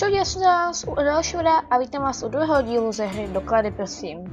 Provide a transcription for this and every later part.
Čau, já jsem vás u dalšího videa a vítám vás u druhého dílu ze hry Doklady, prosím.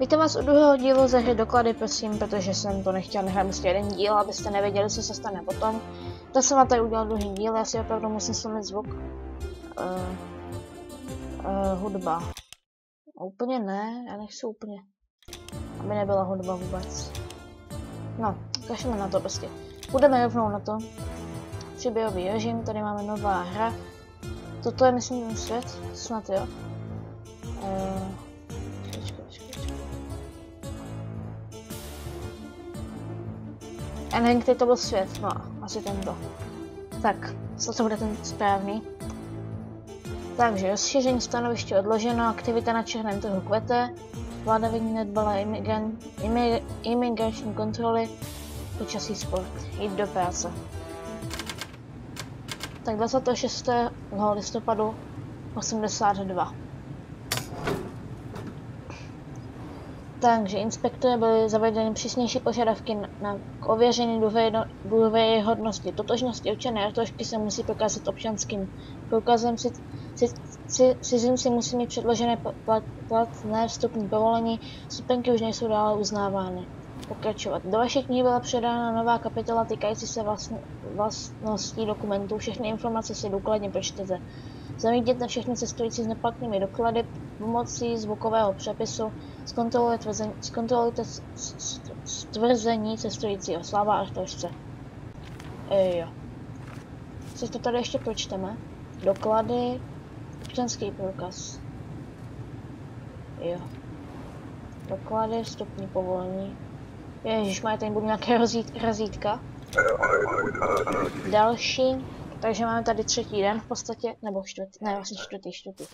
Vítám vás u druhého dílu ze hry Doklady, prosím, protože jsem to nechtěl nechat prostě jeden díl, abyste nevěděli, co se stane potom. Tak jsem vám tady udělal druhý díl, já si opravdu musím slomit zvuk. Uh, uh, hudba. Úplně ne, já nechci úplně. Aby nebyla hudba vůbec. No, kašleme na to prostě. Půjdeme rovnou na to. Příběhový režim, tady máme nová hra. Toto je myslím svět, snad jo. Já nevím, který to byl svět, no asi tento. Tak, co bude ten správný. Takže rozšíření stanoviště odloženo, aktivita na černém trhu kvete, vláda vyní nedbala imigrační kontroly, počasí sport, jít do práce. Tak 26. listopadu 82. Takže inspektory byly zavedeny přísnější požadavky na, na k ověření důvěryhodnosti. Totožnosti občané a trošky se musí prokázat občanským průkazem. Cizinci musí mít předložené plat, platné vstupní povolení, stupenky už nejsou dále uznávány. Pokračovat. Do vaší knihy byla předána nová kapitola týkající se vlastn, vlastností dokumentů. Všechny informace si důkladně přečtete. Zamítněte všechny cestující s neplatnými doklady pomocí zvukového přepisu. Zkontrolujte, tvrzení, zkontrolujte stvrzení cestujícího. Sláva Artošce. Jo. Co to tady ještě pročteme? Doklady. Občanský průkaz. Jo. Doklady, vstupní povolení. Ježíš, mají tady budu nějaké razítka. Další. Takže máme tady třetí den v podstatě, nebo čtvrtý, ne vlastně čtvrtý, čtvrtý.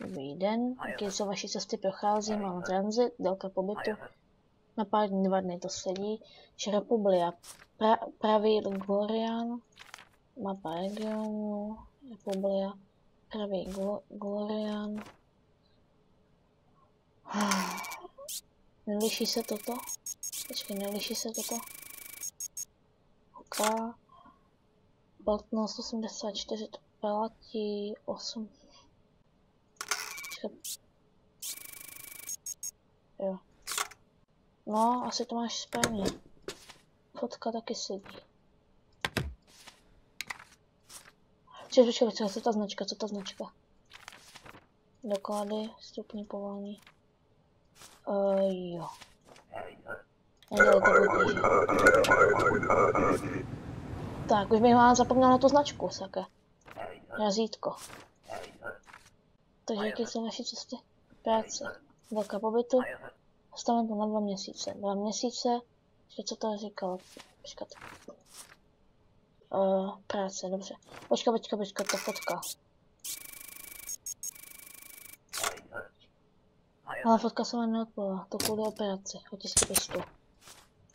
Dobrý den, jaké jsou vaše cesty prochází, mám transit, délka pobytu. Na pár dní, dva dny to sedí. Republia, pra, pravý Glorian, mapa regionu, Republia, pravý Glo, Glorian. Neliší se toto? Počkej, neliší se toto? OK. Platnost 84 to platí 8. Jo. No, asi to máš správně. Fotka taky sedí. Počkej, počkej, počkej, co ta značka, co ta značka? Doklady, stupní povolení. Uh, jo. Tak, už bych vám zapomněl na tu značku, sake. Razítko. Takže jaké jsou naše cesty? Práce. Velká pobytu. Stavím to na dva měsíce. Dva měsíce. Ještě co to říkalo? Počkat. Práce, dobře. Počkat, počkat, počkat, ta fotka. Ale fotka se mi neodpověděla, to kvůli operaci, otisky prstů.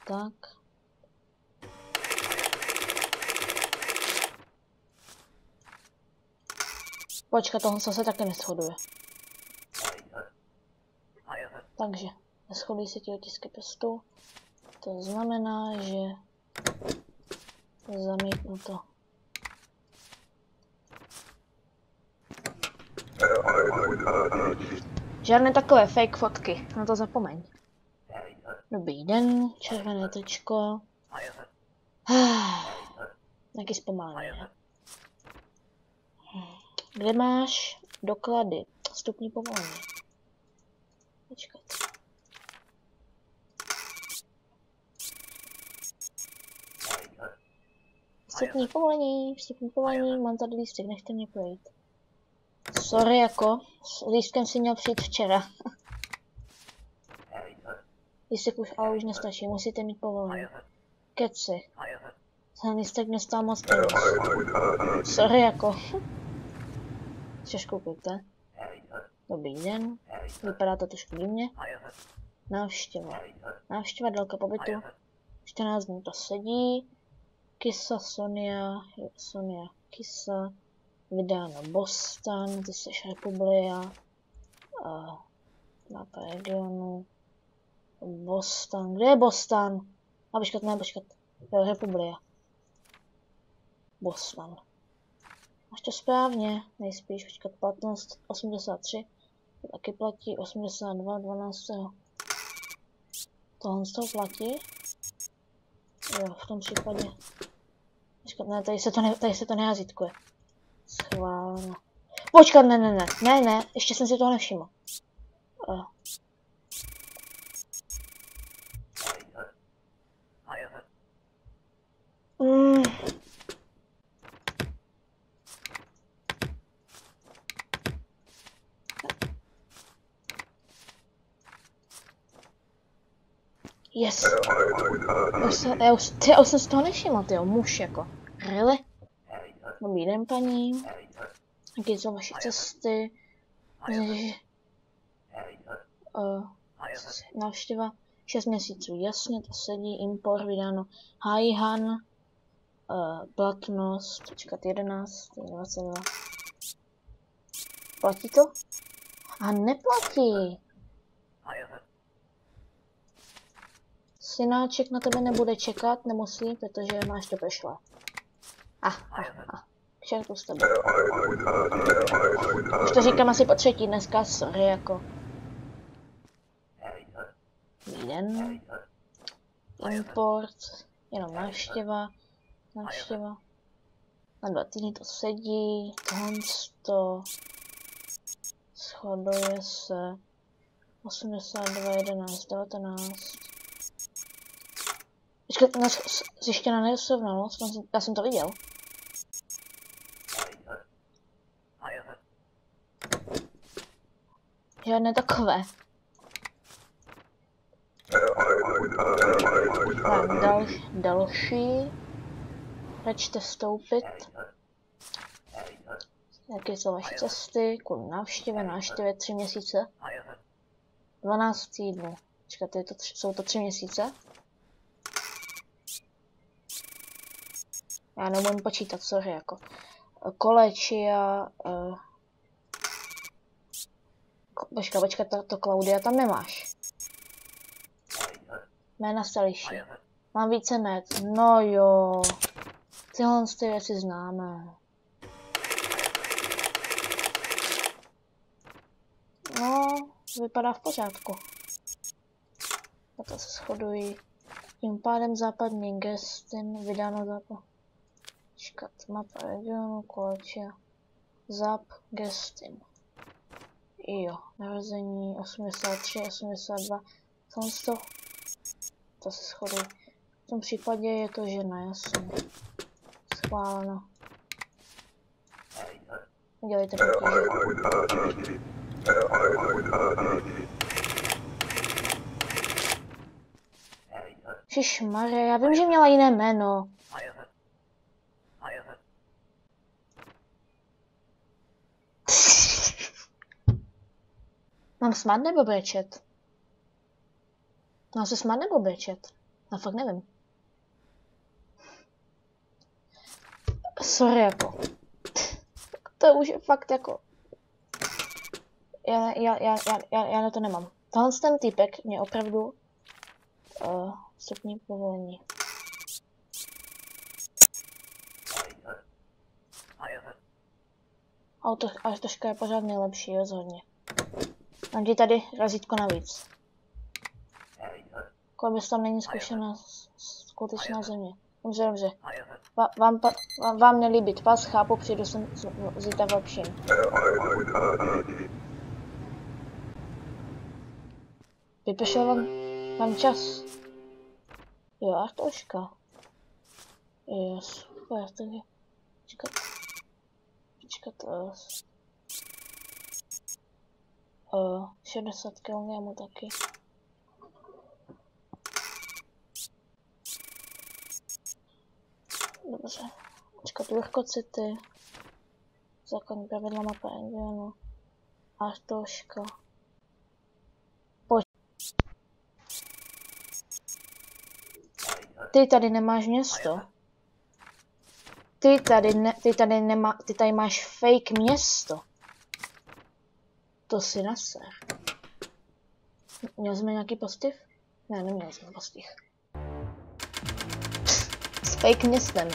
Tak. Počkat, tohle se taky neschoduje. Takže, neschodují se ti otisky prstů. To znamená, že zamítnu to. Žádné takové fake fotky, na to zapomeň. Dobrý den, červené tričko. Jaký zpomalený. Kde máš doklady? Vstupní povolení. Počkat. Vstupní povolení, vstupní povolení, mám tady lístek, nechte mě projít. Sorry jako, s lístkem si měl přijít včera. lístek už ale už nestačí, musíte mít povolení. Keci. Ten lístek nestál moc peněz. Sorry jako. Chceš koupit, ne? Dobrý den. Vypadá to trošku divně. Návštěva. Návštěva délka pobytu. 14 dní to sedí. Kisa Sonia, Sonia Kisa. Vydáno Boston, ty jsi Republia. Uh, mapa regionu. Boston. Kde je Boston? A počkat, ne, počkat. Jo, Republia. Boston. Máš to správně, nejspíš, počkat, platnost 83. To taky platí 82, 12. Tohle z toho platí? Jo, v tom případě. Počkat, ne, tady se to, ne, tady se to nejazytkuje. Schválno. Počkat, ne, ne, ne, ne, ne, ještě jsem si toho nevšiml. Uh. Yes. Ty, já jsem z toho nevšiml, ty muž jako. Really? Dobrý den, paní. Jaké jsou vaše cesty? Uh, návštěva 6 měsíců, jasně, to sedí, import vydáno, Haihan, uh, platnost, počkat, 11, 22. Platí to? A neplatí. Synáček na tebe nebude čekat, nemusí, protože máš to prošlé. A, a, a. Čertu s tebe. Už to říkám asi po třetí dneska, sorry, jako. Jeden. Import. Jenom návštěva. Návštěva. Na dva týdny to sedí. Tohle to shoduje se 82, 11, 19. Počkej, zjištěna nesrovnalost, já jsem to viděl. Žádné takové. Tak, dal, další. Račte vstoupit. Jaké jsou vaše cesty? Kvůli návštěvě, návštěvě tři měsíce. 12 týdnů. Čekajte, to jsou to tři měsíce? Já nebudem počítat, sorry, jako. Kolečia, uh, Počka, počka, to, to Klaudia tam nemáš. Jména se liší. Mám více met. No jo. Tyhle ty věci známe. No, vypadá v pořádku. To se shodují. Tím pádem západní gestin, vydáno západ. Mapa regionu, kolečia. Zap, gestin. Jo, narození 83, 82, tohle to, to se shoduje. V tom případě je to žena, jasně. Schváleno. Udělejte potíže. Šišmarja, já vím, že měla jiné jméno. Mám smát nebo brečet? Mám se smát nebo brečet? Já fakt nevím. Sorry jako. To už je fakt jako... Já, já, já, já, já, já na to nemám. Tohle ten týpek mě opravdu... Uh, stupní povolení. Auto, autoška je pořád nejlepší, rozhodně. Mám ti tady razítko navíc. Kolem tam není zkušená skutečná země. Dobře, dobře. Vám, vám, vám nelíbit pas, chápu, přijdu sem zítra v lepším. Vypršel vám, vám čas. Jo, Artoška. Jo, super, takže... Počkat. Počkat, uh, Uh, 60 kg taky. Dobře. Počkat, vrchocity. Základní pravidla mapa Indianu. Artoška. Pojď. Ty tady nemáš město. Ty tady, ne, ty tady, nemá, ty tady máš fake město. To si naser. Měl jsme nějaký postiv? Ne, neměli jsme postiv. S fake městem.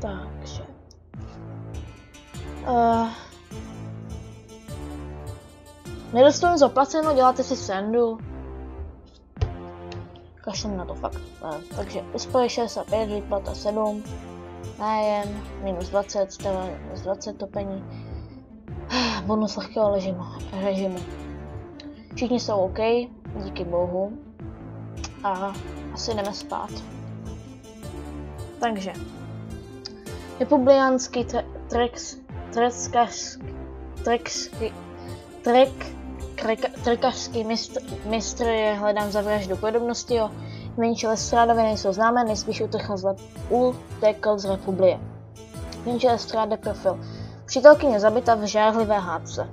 Takže. Uh, nedostanu zaplaceno, děláte si sendu. Kašlem na to fakt. Uh, takže úspory 65, výplata 7, nájem minus 20, stava minus 20 topení, bonus lehkého režimu. režimu. Všichni jsou OK, díky bohu. A asi jdeme spát. Takže. Republiánský trex, treskařský, trexky, trek, trekařský mistr, mistr je hledán za vraždu podobnosti, jo. Menší Lestrádovi nejsou známé, nejspíš utekl z, utekl z Republie. Menší Lestráde profil. Přítelkyně zabita v žárlivé hádce.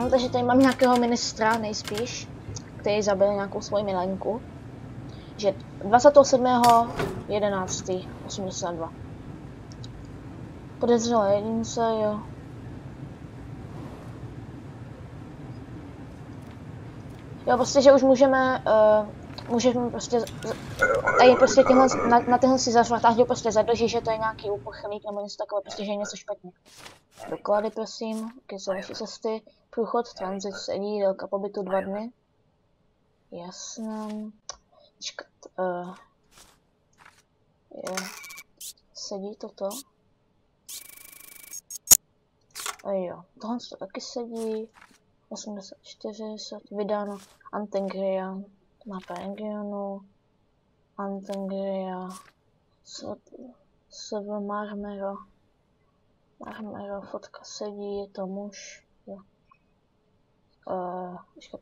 No, takže tady mám nějakého ministra nejspíš, který zabil nějakou svoji milenku. Že 27.11.82. Podezřelé jedince, jo. Jo, prostě, že už můžeme, uh, můžeme prostě, tady prostě tyhle, na, na tyhle si zařvat, až prostě zadrží, že to je nějaký uprchlík nebo něco takové, prostě, že je něco špatně. Doklady, prosím, ke vaší cesty, průchod, transit, sedí, délka pobytu dva dny. Jasné. Čekat, uh, je, sedí toto? A jo, tohle to taky sedí. 84, vydáno Antengria, mapa regionu, Antengria, SV Marmero, Marmero, fotka sedí, je to muž, jo. Uh,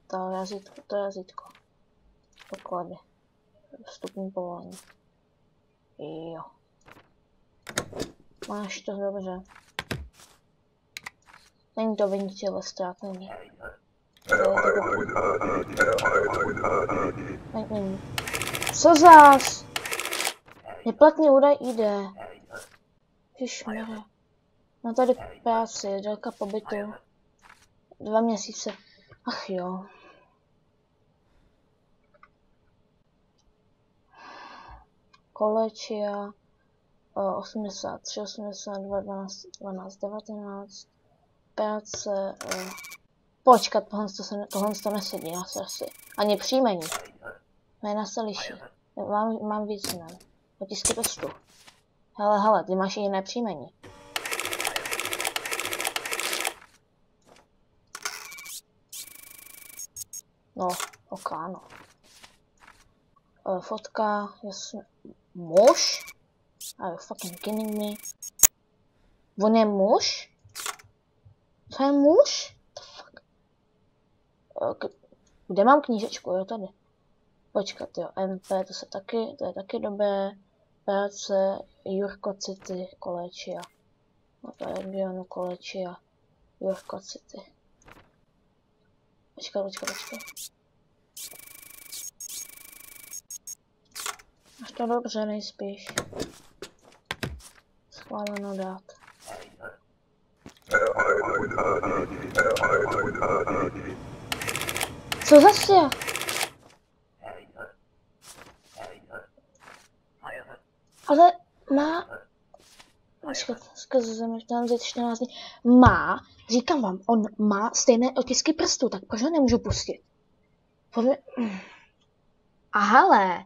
to razítko, to razítko. Poklady. Vstupní povolení. Jo. Máš to dobře. Není to vinice Lestrát, není. Co zás? Neplatný údaj ID. Ježišmarja. No tady práci, délka pobytu. Dva měsíce. Ach jo. Kolečia. 83, 82, 12, 12, 19 práce, uh, počkat, tohle to, se, tohle to nesedí, já se asi, ani příjmení, jména se liší, mám, mám víc jmen, otisky prstů, hele, hele, ty máš jiné příjmení. No, ok, no. Uh, fotka, jasně, muž? Are you fucking kidding me? On je muž? Co je muž? Kde mám knížečku? Jo, tady. Počkat, jo, MP, to se taky, to je taky dobré. Práce, Jurko City, Kolečia. No to je regionu Kolečia, Jurko City. Počkat, počkat, počkat. Až to dobře nejspíš. Schváleno dát. Co zase? Ale má... Počkat, skrze zemi, tam ze 14 dní. Má, říkám vám, on má stejné otisky prstů, tak proč ho nemůžu pustit? Podle... A hele,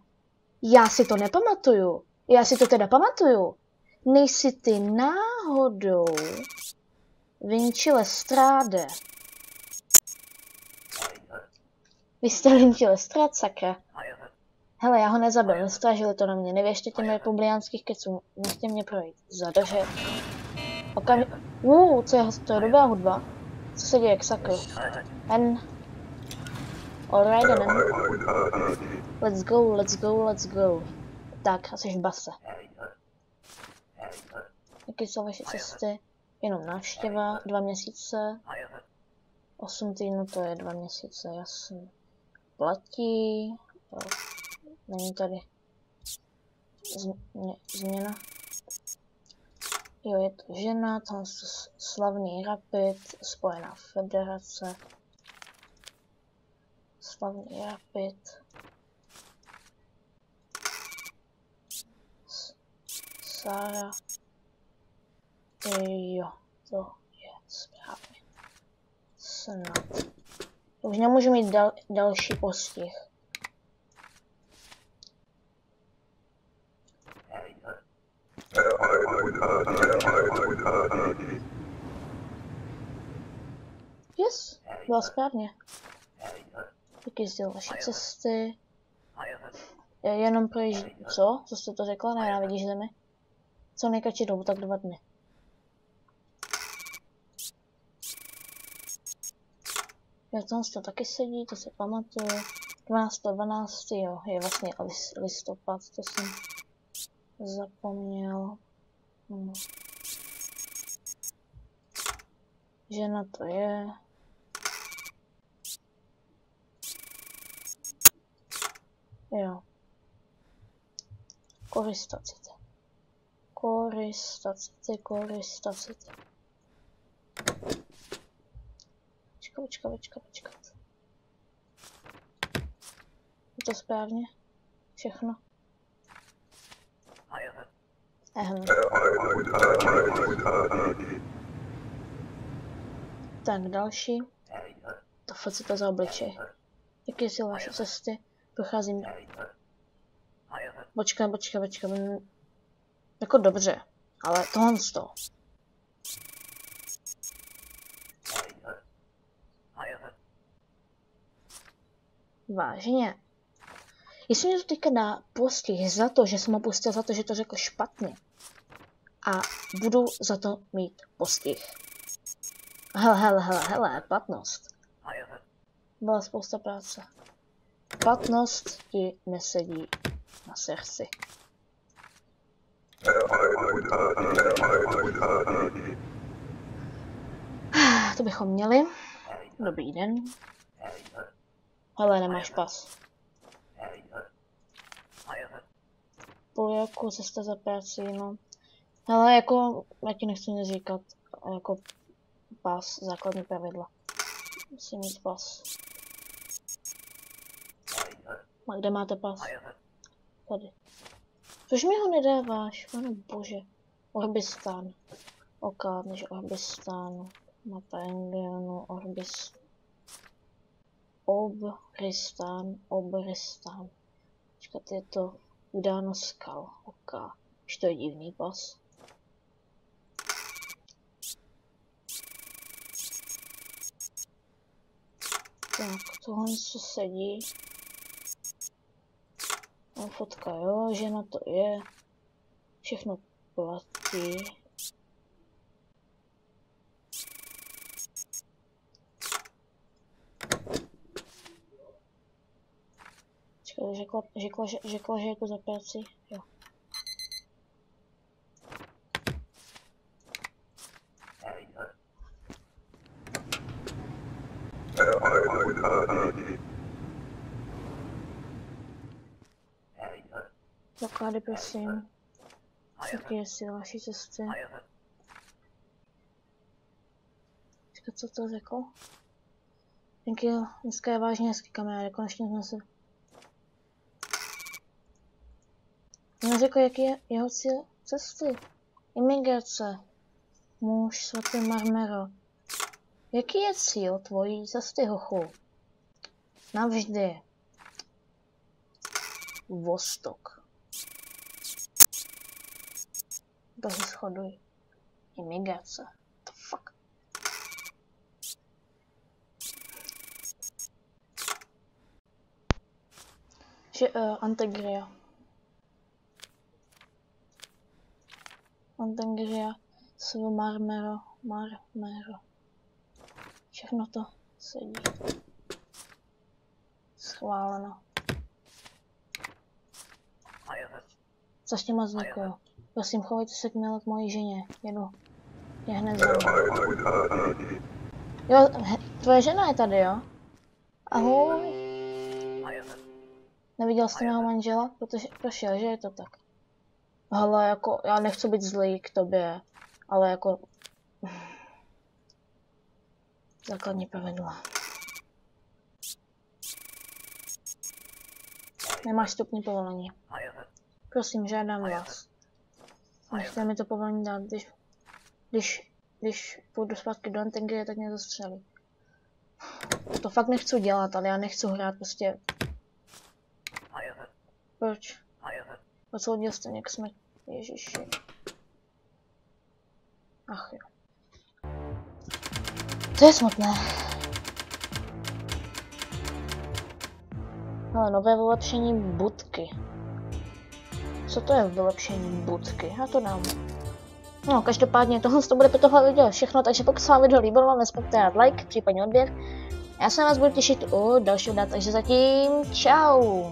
já si to nepamatuju. Já si to teda pamatuju. Nejsi ty náhodou Vinci Lestrade. Vy jste Vinci Lestrade, sakra. Hele, já ho nezabil, nestražili to na mě, nevěřte těm republiánských kecům, nechte mě projít, zadržet. Okam... Uh, co je, to je dobrá hudba. Co se děje, sakr? N. Alright, then. Let's go, let's go, let's go. Tak, asi v base. Jaké jsou vaše cesty? Jenom návštěva, dva měsíce. Osm týdnů to je dva měsíce, jasný. Platí. Není tady změna. Jo, je to žena, tam s- slavný Rapid, Spojená federace. Slavný Rapid. Sára. Jo, to je správně. Snad. Už nemůžu mít dal, další postih. Yes, bylo správně. Jak jezdil vaše cesty. Je jenom projíždí. Co? Co jste to řekla? Nenávidíš zemi? Co nejkratší dobu, tak dva dny. Tam to taky sedí, to si pamatuju. 12. 12. jo, je vlastně lis, listopad, to jsem zapomněl. Hm. Žena to je. Jo. Koristacity. Koristacity, koristacity. Počkat, počkat, počkat, počkat. Je to správně? Všechno? Ehm. Tak další. To fakt si to za obličej. Jaké jsou vaše cesty? Procházím. Počkej, počkej, počkej. Jako dobře, ale tohle z toho. Vážně. Jestli mě to teďka dá postih za to, že jsem ho pustil za to, že to řekl špatně. A budu za to mít postih. Hele, hele, hele, hele, platnost. Byla spousta práce. Platnost ti nesedí na srdci. To bychom měli. Dobrý den. Hele, nemáš pas. Půl roku cesta za prací, no. Hele, jako, já ti nechci nic říkat, jako pas, základní pravidla. Musím mít pas. A kde máte pas? Tady. Proč mi ho nedáváš? Pane bože. Orbistán. Ok, než Orbistánu. Mapa Engenu, Orbis... Obristán, Obristán. Počkat, je to udáno skal. Ok. Už to je divný pas. Tak, tohle co sedí. No, fotka jo, žena to je. Všechno platí. Počkej, řekla, řekla, že, řekla, že je to za práci. Jo. Doklady, prosím. Taky jestli další cesty. Počkat, co to řekl? Thank you. Dneska je vážně hezký kamaráde, konečně jsme se... Neřekl, jaký je jeho cíl cesty. Imigrace. Muž svatý Marmero. Jaký je cíl tvojí cesty, hochu? Navždy. Vostok. To se shoduj. Imigrace. The fuck? Že, uh, Antegria. Sv Marmero, Marmero. Všechno to sedí. Schváleno. Strašně moc děkuju. Prosím, chovejte se k milé k mojí ženě. Jedu. Je hned za. Jo, he, tvoje žena je tady, jo? Ahoj. Neviděl jste mého manžela? Protože prošel, že je to tak. Hele, jako, já nechci být zlý k tobě, Ale jako... Základní pravidla. Nemáš stupní povolení. Prosím, žádám vás. Nechte mi to povolení dát, když, když, když půjdu zpátky do Antengy, tak mě zastřelí. To fakt nechci dělat, ale já nechci hrát prostě... Proč? Odsoudil jste mě k smrti. Ježiši. Ach jo. To je smutné. Ale nové vylepšení budky. Co to je vylepšení budky? Já to dám. No, každopádně tohle to bude pro tohle video všechno, takže pokud se vám video líbilo, vám nezapomeňte dát like, případně odběr. Já se na vás budu těšit u dalšího data, takže zatím čau!